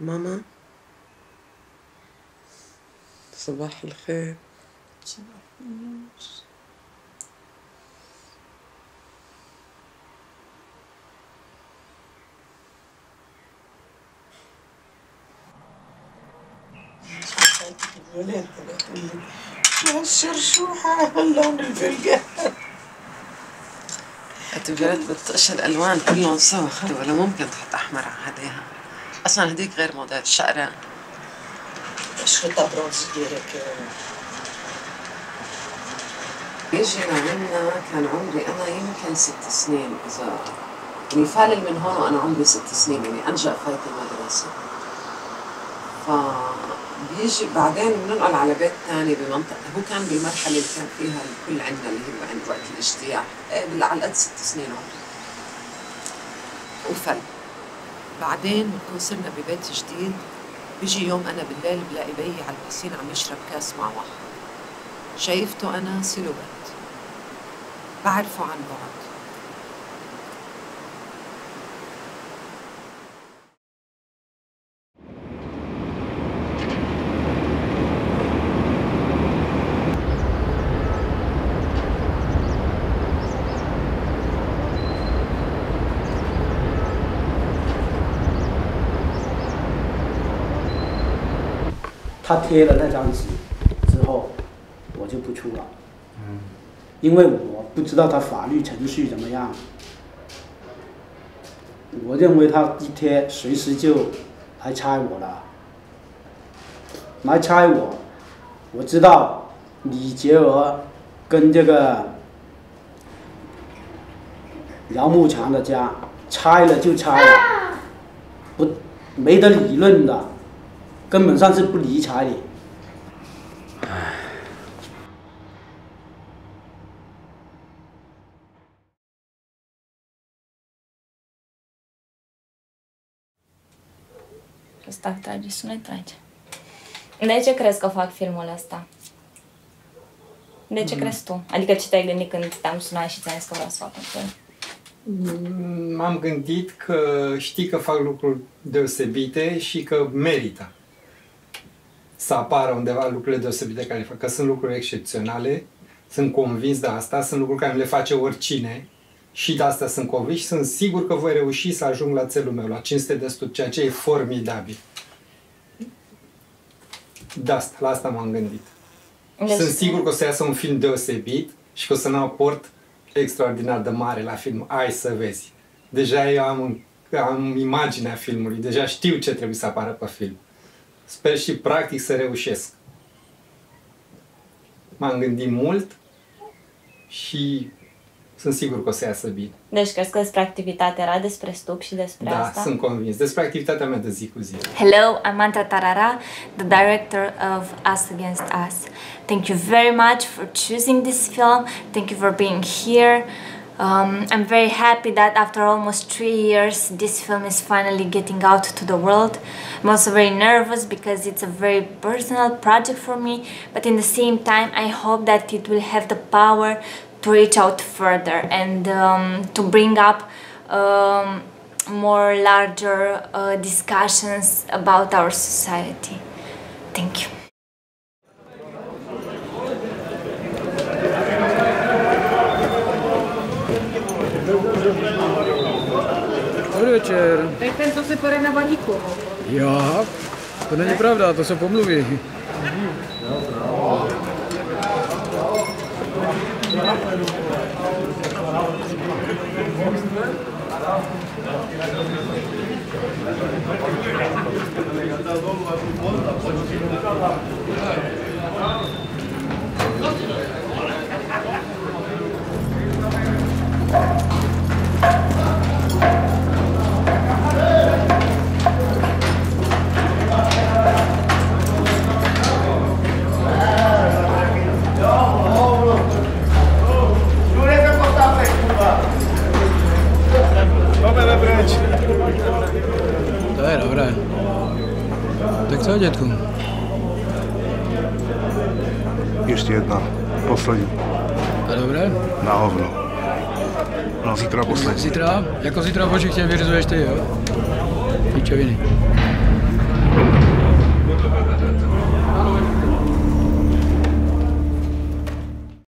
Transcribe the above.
ماما؟ صباح الخير. صباح النور الولاد مع الشرشوحة اللون الفلقة الولاد بتطقش الألوان كلهم سوا ولا ممكن تحط أحمر على هديها أصلا هديك غير موديل الشقرة إيش خطة برونز ديالك؟ يجي لعنا كان عمري أنا يمكن ست سنين إذا يعني فالل من هون وأنا عمري ست سنين يعني انجا فايت المدرسة. ف بيجي بعدين بننقل على بيت ثاني بمنطقة هو كان بالمرحلة اللي كان فيها الكل عندنا اللي هو عند وقت الاجتياح. إيه على قد ست سنين عمري. وفل. بعدين بنكون صرنا ببيت جديد. بيجي يوم أنا بالليل بلاقي بيي على البسين عم يشرب كاس مع واحد. شايفته أنا سيلوبت بعرفه عن بعد. 他贴了那张纸之后，我就不出了，因为我不知道他法律程序怎么样。我认为他一贴随时就来拆我了，来拆我。我知道李杰娥跟这个姚慕强的家拆了就拆了，不没得理论的。根本上是不理睬你。Ăsta trage, să nu trage. De ce crezi că fac filmul ăsta? De ce crezi tu? Adică ce te-ai gândit când te-am sunat și ți-am zis că vreau să fac un film? M-am gândit că știi că fac lucruri deosebite și că merită să apară undeva lucrurile deosebite care le fac, că sunt lucruri excepționale, sunt convins de asta, sunt lucruri care le face oricine și de asta sunt convins și sunt sigur că voi reuși să ajung la țelul meu, la 500 de studi, ceea ce e formidabil. De asta, la asta m-am gândit. Deci- Sunt sigur că o să iasă un film deosebit și că o să ne aport extraordinar de mare la film. Ai să vezi. Deja eu am, am imaginea filmului, deja știu ce trebuie să apară pe film. Sper și practic să reușesc. M-am gândit mult și sunt sigur că o să iasă bine. Deci crezi că despre activitate era despre stup și despre Da, asta? sunt convins. Despre activitatea mea de zi cu zi. Hello, I'm Mantra Tarara, the director of Us Against Us. Thank you very much for choosing this film. Thank you for being here. Um, I'm very happy that after almost three years, this film is finally getting out to the world. I'm also very nervous because it's a very personal project for me, but in the same time, I hope that it will have the power to reach out further and um, to bring up um, more larger uh, discussions about our society. Thank you. Já? To není pravda, to se pomluví. Tak co, dětku? Ještě jedna, poslední, A dobré? na hovno. No zítra poslední. Zítra? Jako zítra v očích tě vyřizuješ ty, jo? Píčoviny. Thank you.